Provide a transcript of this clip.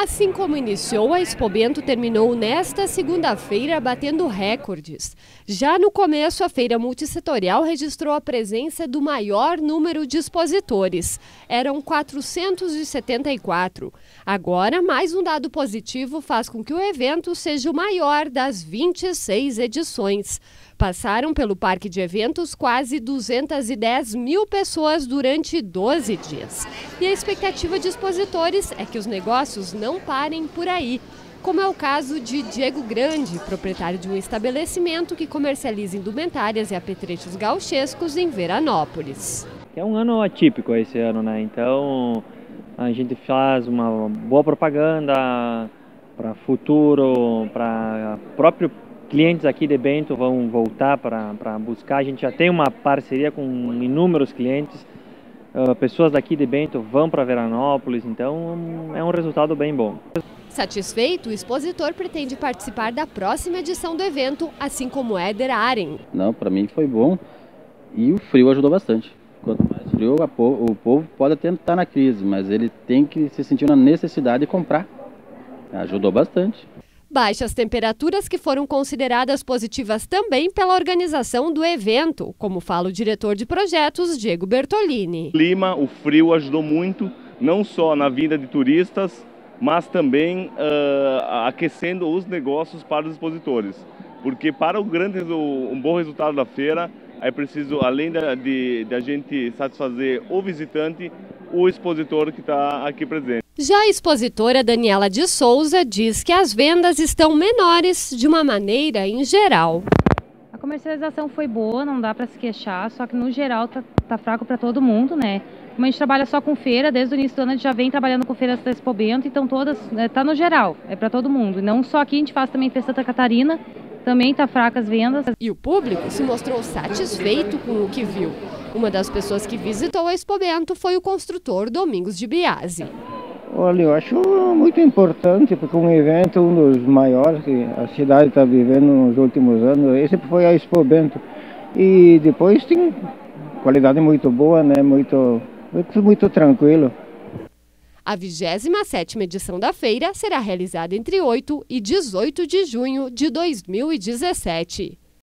Assim como iniciou, a Expobento terminou nesta segunda-feira batendo recordes. Já no começo, a feira multissetorial registrou a presença do maior número de expositores. Eram 474. Agora, mais um dado positivo faz com que o evento seja o maior das 26 edições. Passaram pelo parque de eventos quase 210 mil pessoas durante 12 dias. E a expectativa de expositores é que os negócios não parem por aí. Como é o caso de Diego Grande, proprietário de um estabelecimento que comercializa indumentárias e apetrechos gauchescos em Veranópolis. É um ano atípico esse ano, né? Então a gente faz uma boa propaganda para futuro, para próprio clientes aqui de Bento vão voltar para buscar. A gente já tem uma parceria com inúmeros clientes. Uh, pessoas daqui de Bento vão para Veranópolis, então é um resultado bem bom. Satisfeito, o expositor pretende participar da próxima edição do evento, assim como Éder Aren. Não, para mim foi bom e o frio ajudou bastante. Quanto mais frio, o povo pode até estar na crise, mas ele tem que se sentir na necessidade de comprar. Ajudou bastante. Baixas temperaturas que foram consideradas positivas também pela organização do evento, como fala o diretor de projetos, Diego Bertolini. O clima, o frio ajudou muito, não só na vinda de turistas, mas também uh, aquecendo os negócios para os expositores. Porque para grande, um bom resultado da feira, é preciso, além de, de, de a gente satisfazer o visitante, o expositor que está aqui presente. Já a expositora Daniela de Souza diz que as vendas estão menores de uma maneira em geral. A comercialização foi boa, não dá para se queixar, só que no geral tá, tá fraco para todo mundo, né? Como a gente trabalha só com feira, desde o início do ano a gente já vem trabalhando com feiras da Expo Bento, então todas, né, tá no geral, é para todo mundo. E não só aqui, a gente faz também Festa Santa Catarina, também tá fraca as vendas. E o público se mostrou satisfeito com o que viu. Uma das pessoas que visitou a Expo Bento foi o construtor Domingos de Biase. Olha, eu acho muito importante, porque um evento, um dos maiores que a cidade está vivendo nos últimos anos, esse foi a Expo Bento. E depois tem qualidade muito boa, né? Muito, muito, muito tranquilo. A 27ª edição da feira será realizada entre 8 e 18 de junho de 2017.